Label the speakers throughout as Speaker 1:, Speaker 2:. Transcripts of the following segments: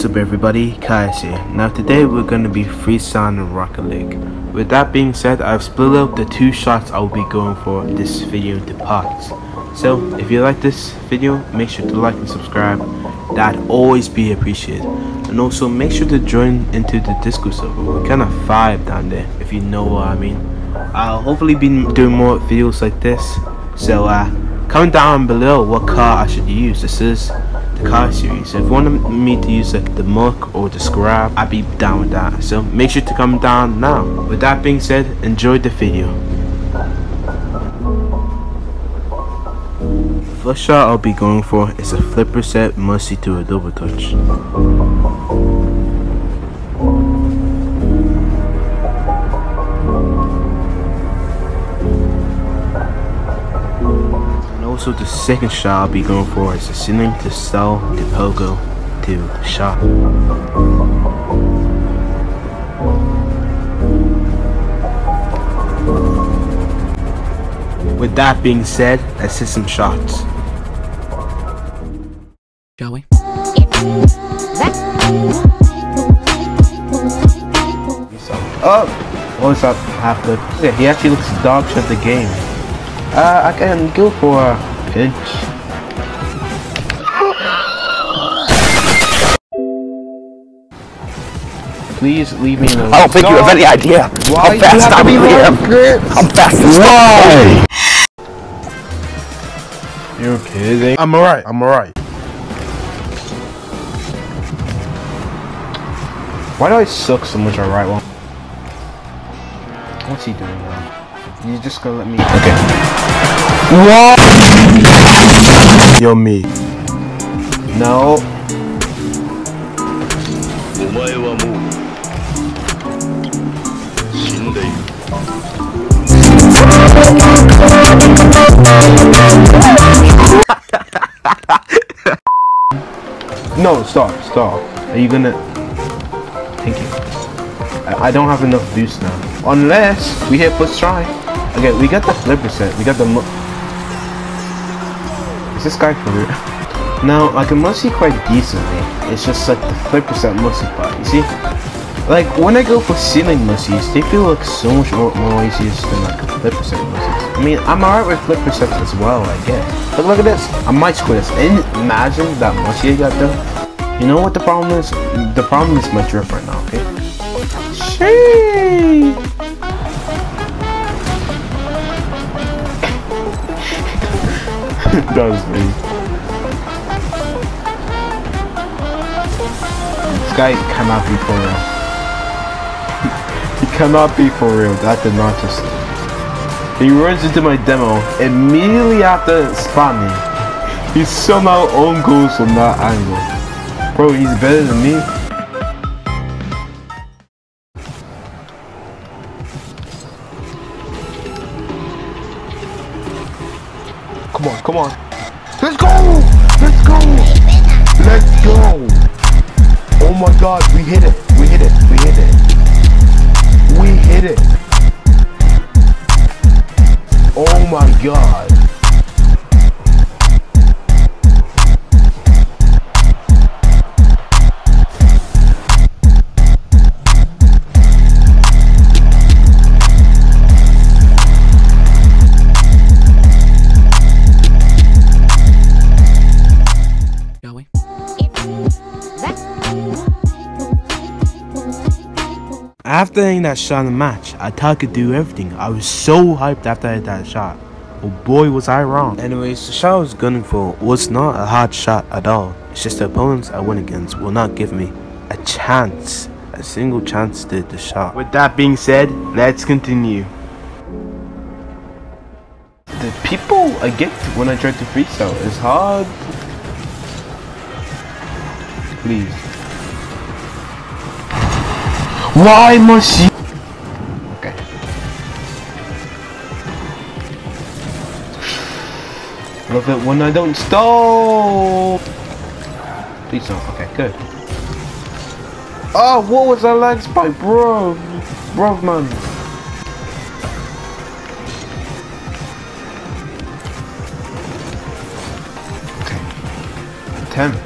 Speaker 1: What's up everybody, Kaius here. Now today we're going to be freestyling Rocket League. With that being said, I've split up the two shots I will be going for this video into parts. So if you like this video, make sure to like and subscribe. That'd always be appreciated. And also make sure to join into the Discord server. We're kind of vibe down there, if you know what I mean. I'll hopefully be doing more videos like this. So uh, comment down below what car I should use. This is the car series. If you want me to use the Merc or the Scrap, I'd be down with that. So make sure to come down now. With that being said, enjoy the video. First shot I'll be going for is a flip reset musty to a double touch. Also the second shot I'll be going for is a ceiling to sell the pogo to shot. With that being said, let's hit some shots.
Speaker 2: Shall we?
Speaker 1: Oh, what's up, half good? Yeah, he actually looks dog shit the game. Uh, I can go for a pinch. Please leave me alone.
Speaker 3: I don't think you have any idea
Speaker 1: Why
Speaker 3: how fast I really am. I'm fast as Why?
Speaker 1: You're kidding.
Speaker 4: I'm alright. I'm alright.
Speaker 1: Why do I suck so much at right one? What's he doing now? You just gonna let me. Okay.
Speaker 4: What?
Speaker 5: your mate. Now,
Speaker 1: no, stop, stop. Are you gonna... Thank you. I, I don't have enough boost now. Unless we hit first try. Okay, we got the flip reset. We got the... Is this guy for real? Now, I can mostly quite decently. It's just like the flip reset musty part. You see? Like, when I go for ceiling musties, they feel like so much more, more easier than like flip reset musties. I mean, I'm alright with flip resets as well, I guess. But look at this. I might score this. And imagine that musty I got done. You know what the problem is? The problem is my drift right now, okay? Shee! that does, me. This guy cannot be for real. he cannot be for real. That did not just. He runs into my demo immediately after spawning. He somehow own goals from that angle. Bro, he's better than me. Come on, come on. Let's go! Let's go! Let's go! Oh my god, we hit it! We hit it! We hit it! We hit it! Oh my god! After hitting that shot in the match, I thought I could do everything. I was so hyped after I hit that shot. Oh boy was I wrong. Anyways, the shot I was gunning for was not a hard shot at all. It's just the opponents I went against will not give me a chance. A single chance to hit the shot. With that being said, let's continue. The people I get when I try to freestyle is hard. Please. Why must you? Okay. Love it when I don't stop. Please don't. Okay, good. Oh, what was that lag spike, bro? Bro, man. Okay. Attempt.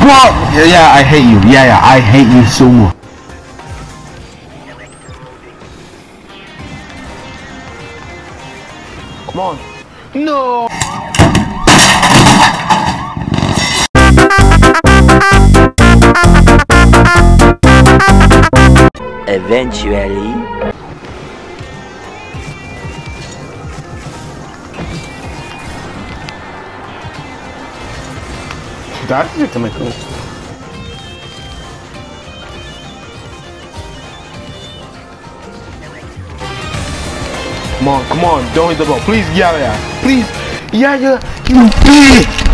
Speaker 1: Bro! Yeah, yeah, I hate you. Yeah, yeah, I hate you so much.
Speaker 2: Come on. No!
Speaker 6: Eventually.
Speaker 1: That's it to
Speaker 2: Come on, come on, don't hit the ball. Please, yeah, yeah. Please, yeah, yeah. You bitch!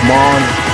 Speaker 2: Come on.